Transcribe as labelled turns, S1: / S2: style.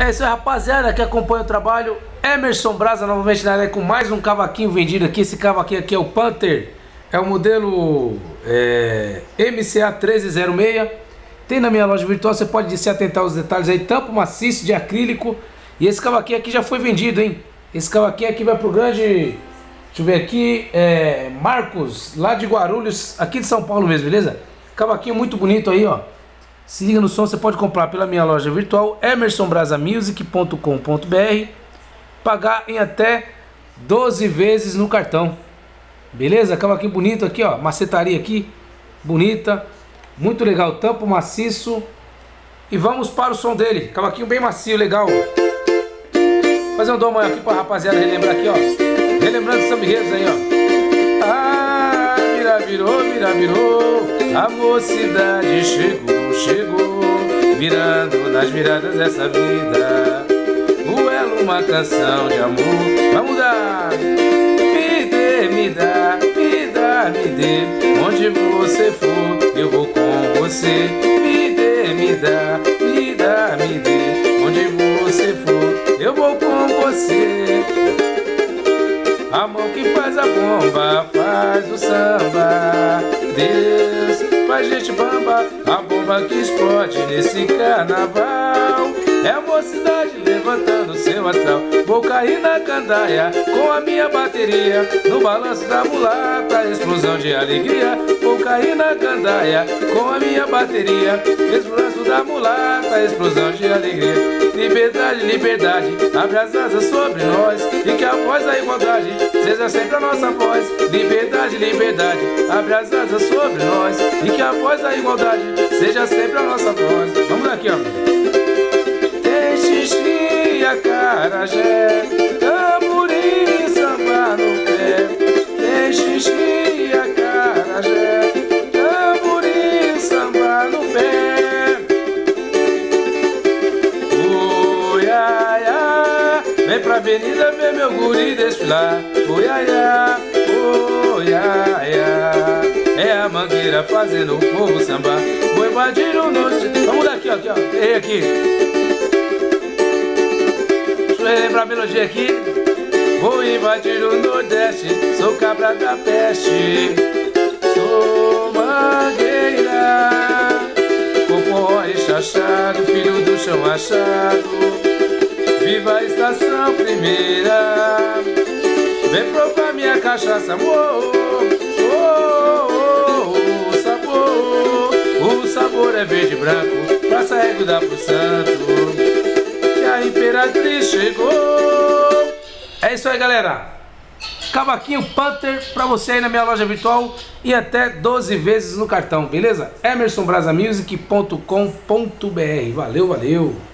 S1: É isso aí, rapaziada, que acompanha o trabalho. Emerson Brasa novamente na área com mais um cavaquinho vendido aqui. Esse cavaquinho aqui é o Panther. É o modelo é, MCA 1306. Tem na minha loja virtual, você pode se atentar aos detalhes aí. Tampo maciço de acrílico. E esse cavaquinho aqui já foi vendido, hein? Esse cavaquinho aqui vai pro grande... Deixa eu ver aqui, é, Marcos, lá de Guarulhos, aqui de São Paulo mesmo, beleza? Cavaquinho muito bonito aí, ó. Se liga no som, você pode comprar pela minha loja virtual emersonbrasamusic.com.br pagar em até 12 vezes no cartão. Beleza? Cavaquinho bonito aqui, ó, macetaria aqui, bonita, muito legal, tampo maciço. E vamos para o som dele, cavaquinho bem macio, legal. Fazer um dom aqui pra rapaziada relembrar aqui, ó. Relembrando samba aí, ó. Ah, mira virou, mira virou, a mocidade chegou chegou, virando nas viradas dessa vida. O elo, uma canção de amor, vai mudar. Me dê, me dá, me dá, me dê. Onde você for, eu vou com você. Me dê, me dá, me dá, me dê. Onde você for, eu vou com você. A mão que faz a bomba faz o samba. Deus faz gente bamba, a bomba que explode nesse carnaval. É a mocidade levantando seu astral. Vou cair na candaia com a minha bateria. No balanço da mulata, explosão de alegria. Vou cair na candaia com a minha bateria. Explosão da mulata, explosão de alegria. Liberdade, liberdade, abre as asas sobre nós. E que a voz da igualdade seja sempre a nossa voz. Liberdade, liberdade, abre as asas sobre nós. E que a voz da igualdade seja sempre a nossa voz. Vamos aqui, ó acarajé, tamborim, vem pra avenida ver meu guri desfilar, oiaia, oiaia. É a mangueira fazendo o povo samba Vou invadir o noite Vamos daqui, ó, aqui, ó Errei aqui relembrar a melodia aqui. Vou invadir o Nordeste, sou cabra da peste. Sou mangueira, popó chachado, filho do chão achado. Estação primeira, vem provar minha cachaça, amor. Oh, oh, oh, o sabor, o sabor é verde e branco, praça ego dá pro santo a imperatriz chegou. É isso aí, galera. Cavaquinho Panther pra você aí na minha loja virtual e até 12 vezes no cartão, beleza? emersonbrasamusic.com.br Valeu, valeu!